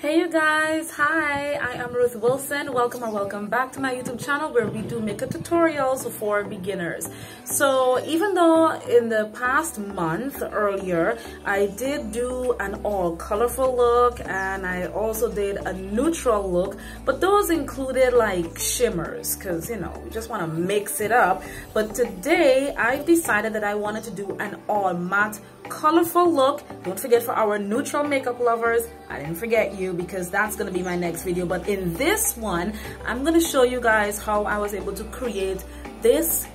Hey you guys, hi, I am Ruth Wilson. Welcome or welcome back to my YouTube channel where we do makeup tutorials for beginners. So even though in the past month earlier, I did do an all colorful look and I also did a neutral look, but those included like shimmers because you know, we just want to mix it up. But today I've decided that I wanted to do an all matte colorful look. Don't forget for our neutral makeup lovers, I didn't forget you because that's to be my next video. But in this one, I'm to show you guys how I was able to create this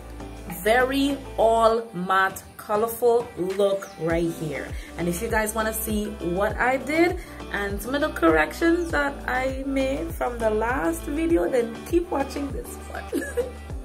very all matte colorful look right here. And if you guys want to see what I did and some of the corrections that I made from the last video, then keep watching this one.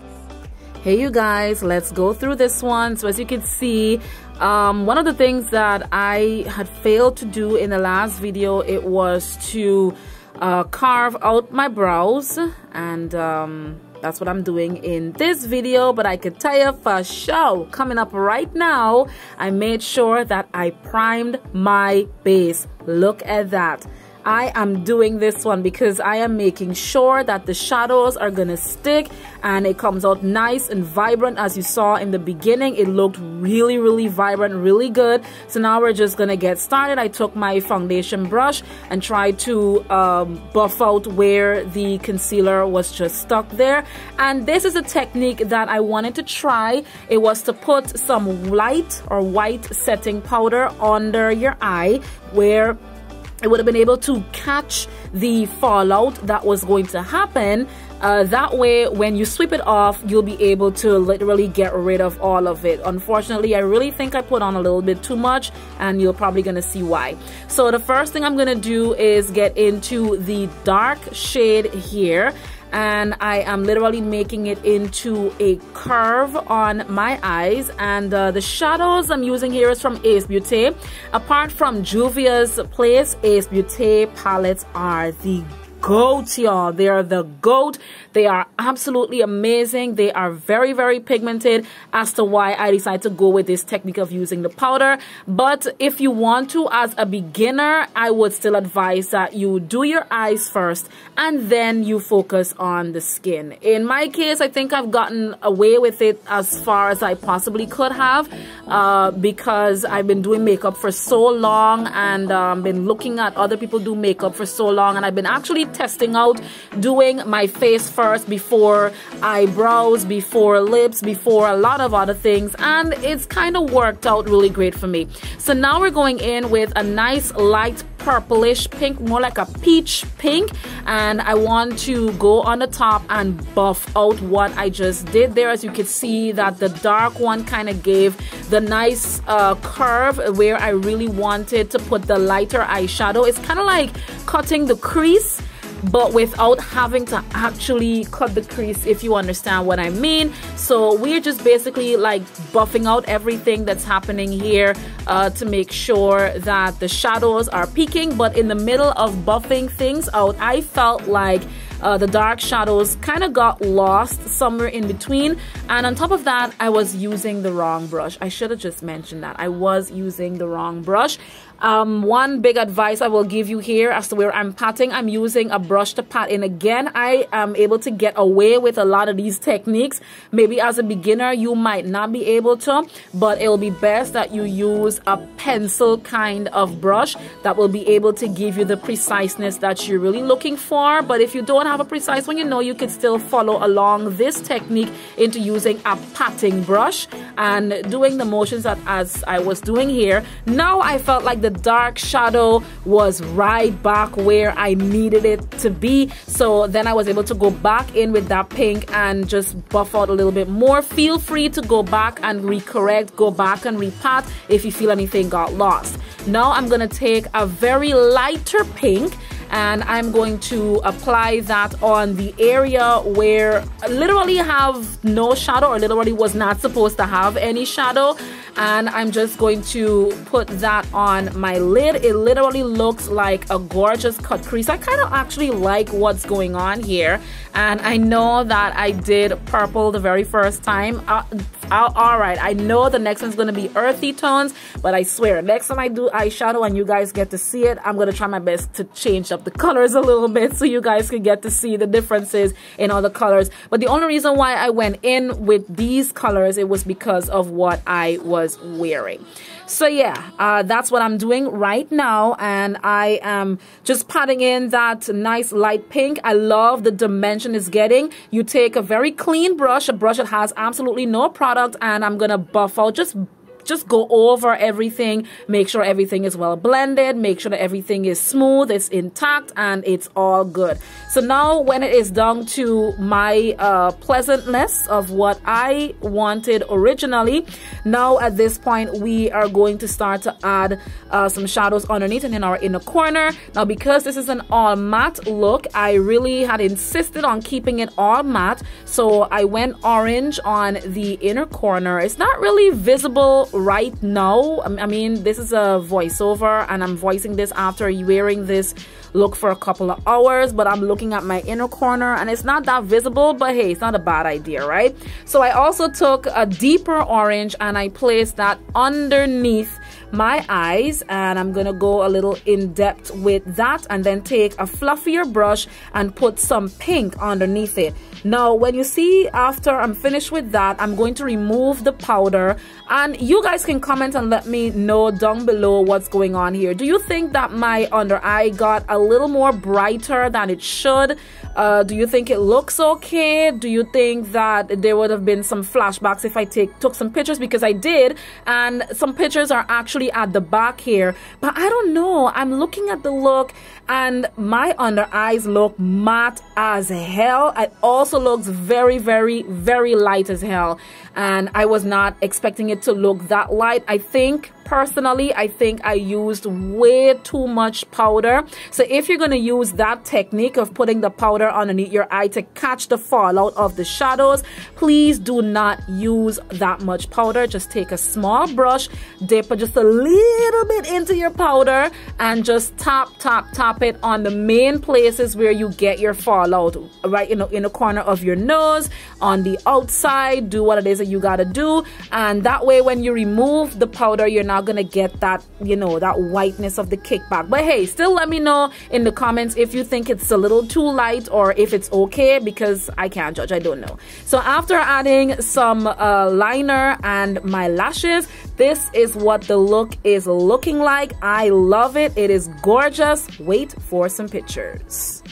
hey you guys, let's go through this one. So as you can see, um, one of the things that I had failed to do in the last video, it was to uh, carve out my brows. And um, that's what I'm doing in this video but I could tell you for sure coming up right now I made sure that I primed my base. Look at that I am doing this one because I am making sure that the shadows are going to stick and it comes out nice and vibrant as you saw in the beginning. It looked really, really vibrant, really good. So now we're just going to get started. I took my foundation brush and tried to um, buff out where the concealer was just stuck there. And this is a technique that I wanted to try. It was to put some light or white setting powder under your eye where it would have been able to catch the fallout that was going to happen. Uh, that way, when you sweep it off, you'll be able to literally get rid of all of it. Unfortunately, I really think I put on a little bit too much and you're probably going to see why. So the first thing I'm going to do is get into the dark shade here and I am literally making it into a curve on my eyes. And uh, the shadows I'm using here is from Ace Beauty apart from Juvia's Place Ace Beauty palettes are the goat y'all. They are the goat. They are absolutely amazing. They are very very pigmented as to why i decided to go with this technique of using the powder. But if you want to as a beginner i would still advise that you do your eyes first and then you focus on the skin. In my case i think i've gotten away with it as far as i possibly could have uh, because i've been doing makeup for so long and um, been looking at other people do makeup for so long and i've been actually testing out doing my face first before eyebrows, before lips, before a lot of other things. And it's kind of worked out really great for me. So now we're going in with a nice light purplish pink, more like a peach pink. And I want to go on the top and buff out what I just did there. As you can see that the dark one kind of gave the nice uh, curve where I really wanted to put the lighter eyeshadow. It's kind of like cutting the crease but without having to actually cut the crease if you understand what I mean. So we're just basically like buffing out everything that's happening here uh, to make sure that the shadows are peaking but in the middle of buffing things out I felt like uh, the dark shadows kind of got lost somewhere in between. And on top of that I was using the wrong brush. I should have just mentioned that. I was using the wrong brush. Um, one big advice I will give you here as to where I'm patting, I'm using a brush to pat in. Again, I am able to get away with a lot of these techniques. Maybe as a beginner, you might not be able to, but it'll be best that you use a pencil kind of brush that will be able to give you the preciseness that you're really looking for. But if you don't have a precise one, you know, you could still follow along this technique into using a patting brush and doing the motions that as I was doing here. Now I felt like the dark shadow was right back where I needed it to be. So then I was able to go back in with that pink and just buff out a little bit more. Feel free to go back and recorrect, go back and repat if you feel anything got lost. Now I'm to take a very lighter pink and I'm going to apply that on the area where literally have no shadow or literally was not supposed to have any shadow and I'm just going to put that on my lid. It literally looks like a gorgeous cut crease. I kind of actually like what's going on here and I know that I did purple the very first time. Uh, uh, all right, I know the next one's going to be earthy tones, but I swear, next time I do eyeshadow and you guys get to see it, I'm going to try my best to change up the colors a little bit so you guys can get to see the differences in all the colors. But the only reason why I went in with these colors, it was because of what I was wearing. So yeah, uh, that's what I'm doing right now. And I am just patting in that nice light pink. I love the dimension it's getting. You take a very clean brush, a brush that has absolutely no product, and I'm going to buff out, just just go over everything, make sure everything is well blended, make sure that everything is smooth, it's intact, and it's all good. So now when it is down to my uh, pleasantness of what I wanted originally, now at this point we are going to start to add uh, some shadows underneath and in our inner corner. Now because this is an all matte look, I really had insisted on keeping it all matte. So I went orange on the inner corner. It's not really visible right now um, i mean this is a voiceover and i'm voicing this after wearing this look for a couple of hours but i'm looking at my inner corner and it's not that visible but hey it's not a bad idea right? So i also took a deeper orange and i placed that underneath my eyes and I'm gonna go a little in depth with that and then take a fluffier brush and put some pink underneath it. Now when you see after I'm finished with that I'm going to remove the powder and you guys can comment and let me know down below what's going on here. Do you think that my under eye got a little more brighter than it should? Uh, do you think it looks okay? Do you think that there would have been some flashbacks if I take took some pictures? Because I did and some pictures are actually at the back here but I don't know. I'm looking at the look and my under eyes look matte as hell. It also looks very very very light as hell and I was not expecting it to look that light. I think personally I think I used way too much powder. So if you're going to use that technique of putting the powder underneath your eye to catch the fallout of the shadows please do not use that much powder. Just take a small brush dip it just a little bit into your powder and just tap tap tap it on the main places where you get your fallout. Right in the, in the corner of your nose on the outside do what it is that you got to do. And that way when you remove the powder you're not gonna get that you know that whiteness of the kickback. But hey still let me know in the comments if you think it's a little too light or if it's okay because I can't judge I don't know. So after adding some uh, liner and my lashes this is what the look is looking like. I love it. It is gorgeous. Wait for some pictures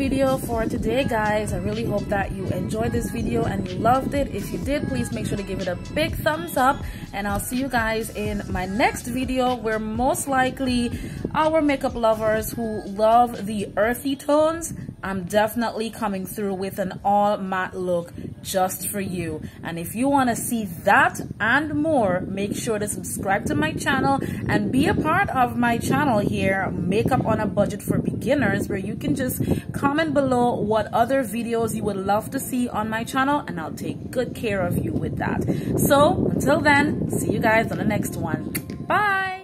video for today guys. I really hope that you enjoyed this video and you loved it. If you did please make sure to give it a big thumbs up and i'll see you guys in my next video where most likely our makeup lovers who love the earthy tones I'm definitely coming through with an all matte look just for you. And if you want to see that and more, make sure to subscribe to my channel and be a part of my channel here, Makeup on a Budget for Beginners, where you can just comment below what other videos you would love to see on my channel and I'll take good care of you with that. So until then, see you guys on the next one. Bye!